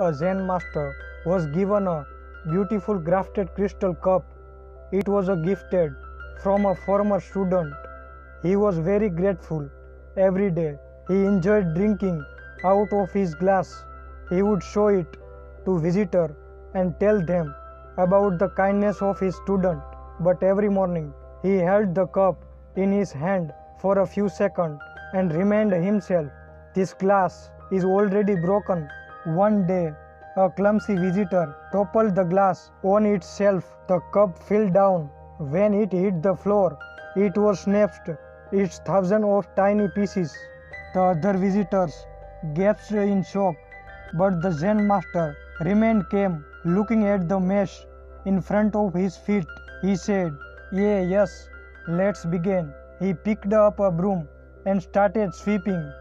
a Zen master was given a beautiful grafted crystal cup. It was a gifted from a former student. He was very grateful. Every day he enjoyed drinking out of his glass. He would show it to visitor and tell them about the kindness of his student. But every morning he held the cup in his hand for a few seconds and reminded himself, This glass is already broken. One day, a clumsy visitor toppled the glass on itself. The cup fell down. When it hit the floor, it was smashed its thousand of tiny pieces. The other visitors gasped in shock, but the Zen master remained calm, looking at the mess in front of his feet. He said, Yeah, yes, let's begin. He picked up a broom and started sweeping